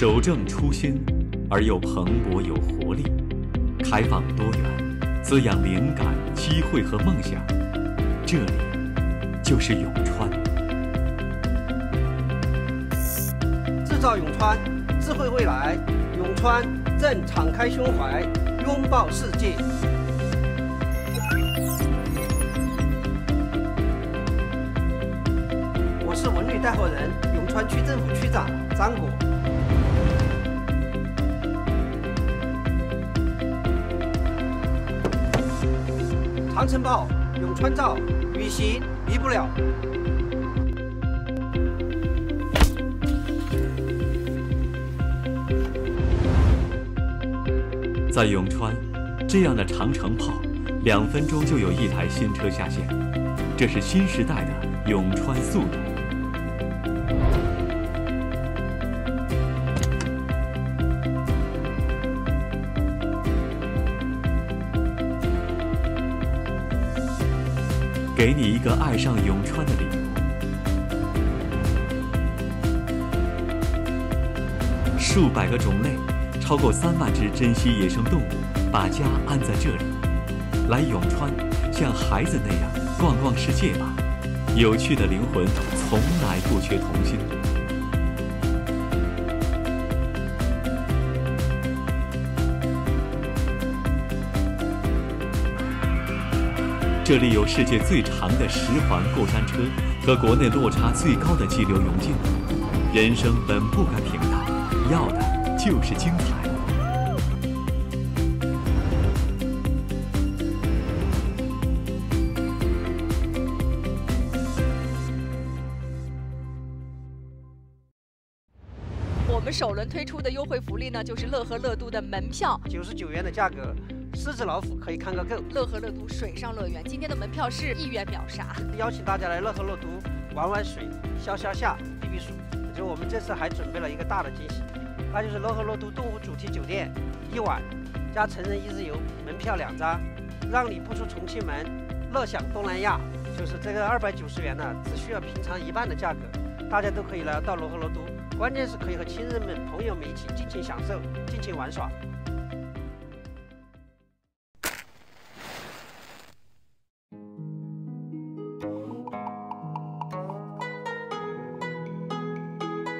守正初心，而又蓬勃有活力，开放多元，滋养灵感、机会和梦想。这里就是永川。制造永川，智慧未来。永川正敞开胸怀，拥抱世界。我是文旅带货人，永川区政府区长张果。长城炮，永川造，旅行离不了。在永川，这样的长城炮，两分钟就有一台新车下线，这是新时代的永川速度。给你一个爱上永川的理由。数百个种类，超过三万只珍稀野生动物，把家安在这里。来永川，像孩子那样逛逛世界吧。有趣的灵魂从来不缺童心。这里有世界最长的十环过山车和国内落差最高的激流勇进。人生本不该平淡，要的就是精彩。我们首轮推出的优惠福利呢，就是乐和乐都的门票，九十九元的价格，狮子老虎可以看个够。乐和乐都水上乐园今天的门票是一元秒杀。邀请大家来乐和乐都玩玩水、消消夏、避避暑。就我们这次还准备了一个大的惊喜，那就是乐和乐都动物主题酒店一晚加成人一日游，门票两张，让你不出重庆门，乐享东南亚。就是这个二百九十元呢，只需要平常一半的价格，大家都可以来到乐和乐都。关键是可以和亲人们、朋友们一起尽情享受、尽情玩耍。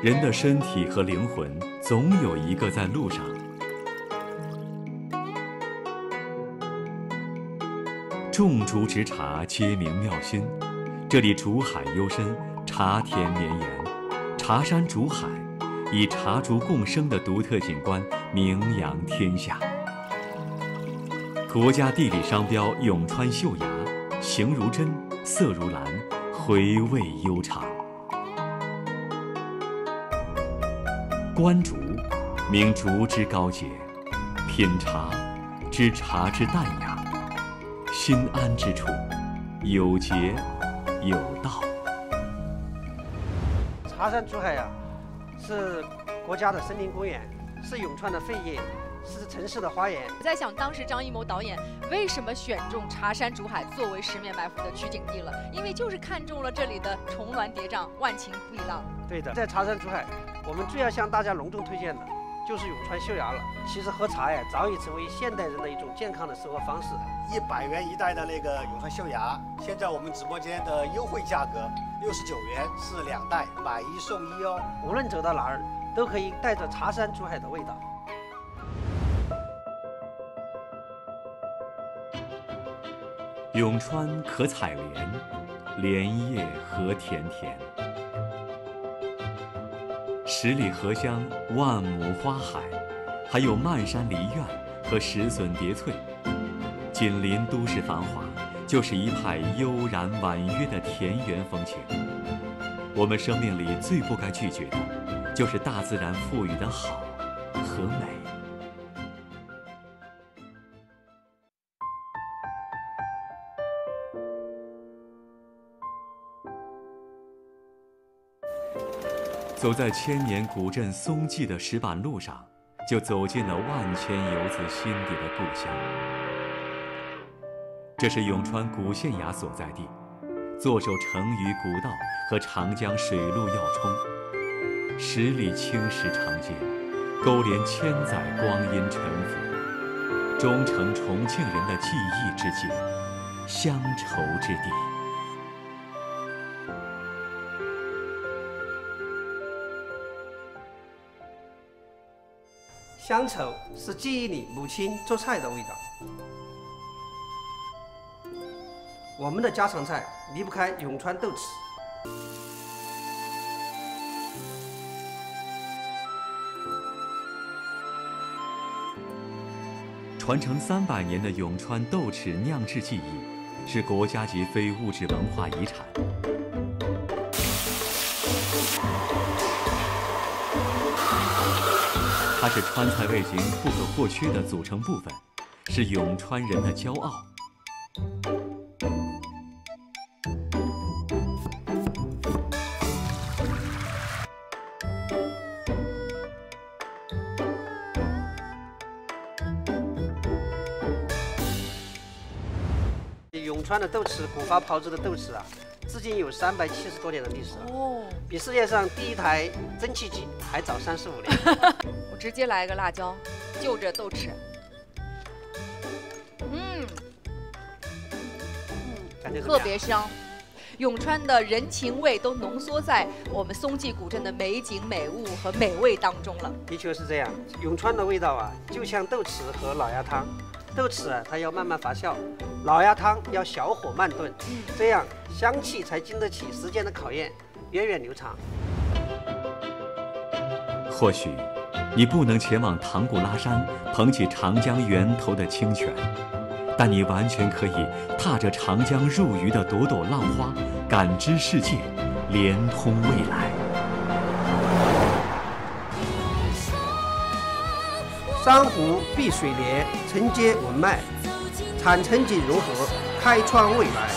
人的身体和灵魂，总有一个在路上。种竹植茶，皆名妙心。这里竹海幽深，茶田绵延。茶山竹海，以茶竹共生的独特景观名扬天下。国家地理商标永川秀芽，形如真，色如蓝，回味悠长。观竹，名竹之高洁；品茶，知茶之淡雅。心安之处，有节有道。茶山竹海呀，是国家的森林公园，是永川的肺叶，是城市的花园。我在想，当时张艺谋导演为什么选中茶山竹海作为《十面埋伏》的取景地了？因为就是看中了这里的重峦叠嶂、万顷碧浪。对的，在茶山竹海，我们最要向大家隆重推荐的，就是永川秀芽了。其实喝茶呀，早已成为现代人的一种健康的生活方式。一百元一袋的那个永川秀芽，现在我们直播间的优惠价格六十九元是两袋，买一送一哦。无论走到哪儿，都可以带着茶山竹海的味道。永川可采莲，莲叶何田田。十里荷香，万亩花海，还有漫山梨苑和石笋叠翠，紧邻都市繁华，就是一派悠然婉约的田园风情。我们生命里最不该拒绝的，就是大自然赋予的好和美。走在千年古镇松迹的石板路上，就走进了万千游子心底的故乡。这是永川古县衙所在地，坐守成渝古道和长江水陆要冲，十里青石长街，勾连千载光阴沉浮，终成重庆人的记忆之界，乡愁之地。乡愁是记忆里母亲做菜的味道。我们的家常菜离不开永川豆豉。传承三百年的永川豆豉酿制技艺，是国家级非物质文化遗产。是川菜味型不可或缺的组成部分，是永川人的骄傲。永川的豆豉古法炮制的豆豉啊，至今有三百七十多年的历史了，哦，比世界上第一台蒸汽机还早三十五年。我直接来一个辣椒，就着豆豉。嗯，特别香。永川的人情味都浓缩在我们松纪古镇的美景、美物和美味当中了。的确是这样，永川的味道啊，就像豆豉和老鸭汤。豆豉啊，它要慢慢发酵；老鸭汤要小火慢炖，这样香气才经得起时间的考验，源远流长。或许，你不能前往唐古拉山捧起长江源头的清泉，但你完全可以踏着长江入鱼的朵朵浪花，感知世界，连通未来。珊瑚碧水莲承接文脉，产城景融合，开创未来。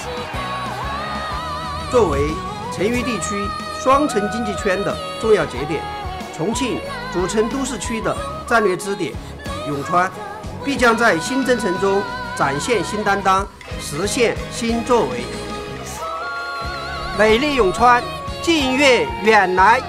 作为成渝地区双城经济圈的重要节点，重庆主城都市区的战略支点，永川必将在新征程中展现新担当，实现新作为。美丽永川，近月远来。